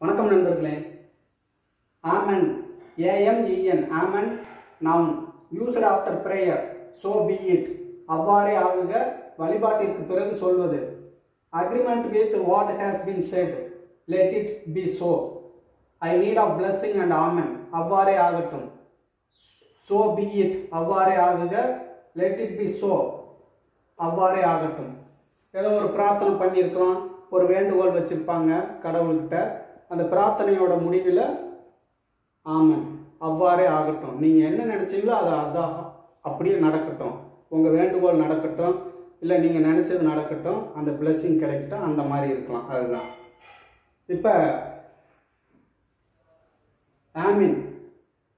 வணக்கம் நண்பர்களே. Amen A M E N amen noun used after prayer so be it அவ்வாறே ஆகுக. வழிபாட்டிற்கு பிறகு சொல்வது. Agreement with what has been said let it be so. I need of blessing and amen அவ்வாறே ஆகட்டும். So be it அவ்வாறே ஆகுக. Let it be so அவ்வாறே ஆகட்டும். ஏதோ ஒரு பிரார்த்தனை பண்ணியிருக்கலாம். ஒரு வேண்டுகோள் வச்சுருப்பாங்க கடவுள்கிட்ட. அந்த பிரார்த்தனையோட முடிவில் ஆமன். அவ்வாறே ஆகட்டும். நீங்கள் என்ன நினச்சிங்களோ அது அதான். அப்படியே நடக்கட்டும். உங்கள் வேண்டுகோள் நடக்கட்டும். இல்லை நீங்கள் நினச்சது நடக்கட்டும். அந்த blessing கிடைக்கட்டும். அந்த மாதிரி இருக்கலாம். அதுதான். இப்போ ஆமீன்.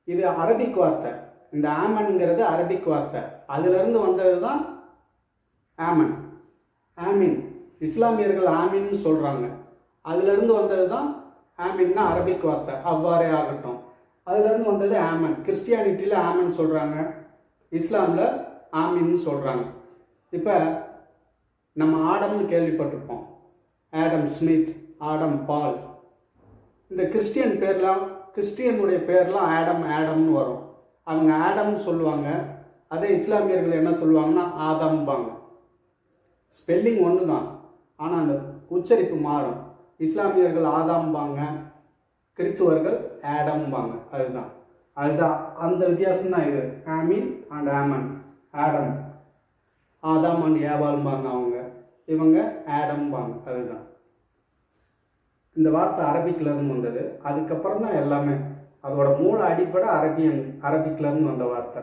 இது அரபிக் வார்த்தை. இந்த ஆமன்ங்கிறது அரபிக் வார்த்தை. அதிலிருந்து வந்தது தான் ஆமன். ஆமீன். இஸ்லாமியர்கள் ஆமின்னு சொல்கிறாங்க அதிலிருந்து வந்தது தான் ஆமீன்னா அரபிக் வார்த்தை? அவ்வாறே ஆகட்டும். அதுலேருந்து வந்தது ஆமன் கிறிஸ்டியானிட்டியில் ஆமன் சொல்கிறாங்க இஸ்லாமில் ஆமீன்னு சொல்கிறாங்க இப்போ நம்ம ஆடம்னு கேள்விப்பட்டிருப்போம். ஆடம் ஸ்மித் ஆடம் பால் இந்த கிறிஸ்டியன் பேர்லாம் கிறிஸ்டியனுடைய பேர்லாம் ஆடம் ஆடம்னு வரும். அவங்க ஆடம்னு சொல்லுவாங்க. அதே இஸ்லாமியர்கள் என்ன சொல்லுவாங்கன்னா ஆதம்பாங்க ஸ்பெல்லிங் ஒன்று தான் ஆனால் அந்த உச்சரிப்பு மாறும். இஸ்லாமியர்கள் ஆதாம்பாங்க கிறித்துவர்கள் ஆடம்பாங்க. அதுதான். அதுதான். அந்த வித்தியாசம் தான் இது. ஆமீன் அண்ட் ஆமன். ஆடம். ஆதாம் அண்ட் ஏபால்பாங்க அவங்க. இவங்க ஆடம்பாங்க. அதுதான். இந்த வார்த்தை அரபிக்ல வந்தது. அதுக்கப்புறம் தான் எல்லாமே அதோட மூல அடிப்படை அரபியன் அரபிக்ல வந்த வார்த்தை.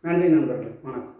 நன்றி நண்பர்கள். வணக்கம்.